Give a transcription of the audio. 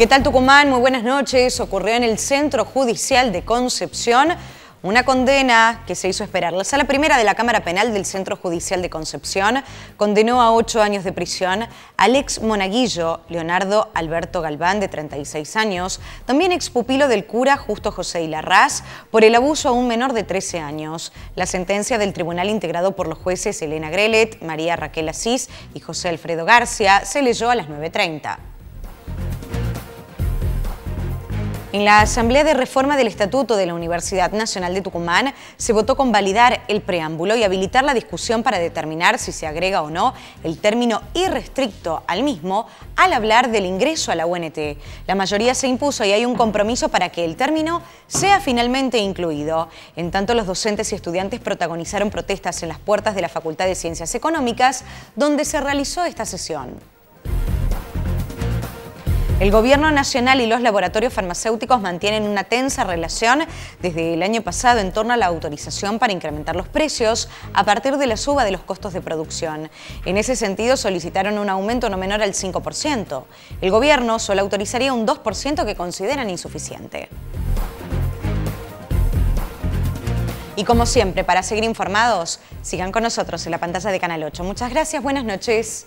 ¿Qué tal Tucumán? Muy buenas noches. Ocurrió en el Centro Judicial de Concepción una condena que se hizo esperar. La sala primera de la Cámara Penal del Centro Judicial de Concepción condenó a ocho años de prisión al ex monaguillo Leonardo Alberto Galván, de 36 años, también ex pupilo del cura Justo José Ilarraz, por el abuso a un menor de 13 años. La sentencia del tribunal integrado por los jueces Elena Grelet, María Raquel Asís y José Alfredo García se leyó a las 9.30. En la Asamblea de Reforma del Estatuto de la Universidad Nacional de Tucumán se votó con validar el preámbulo y habilitar la discusión para determinar si se agrega o no el término irrestricto al mismo al hablar del ingreso a la UNT. La mayoría se impuso y hay un compromiso para que el término sea finalmente incluido. En tanto, los docentes y estudiantes protagonizaron protestas en las puertas de la Facultad de Ciencias Económicas, donde se realizó esta sesión. El Gobierno Nacional y los laboratorios farmacéuticos mantienen una tensa relación desde el año pasado en torno a la autorización para incrementar los precios a partir de la suba de los costos de producción. En ese sentido, solicitaron un aumento no menor al 5%. El Gobierno solo autorizaría un 2% que consideran insuficiente. Y como siempre, para seguir informados, sigan con nosotros en la pantalla de Canal 8. Muchas gracias, buenas noches.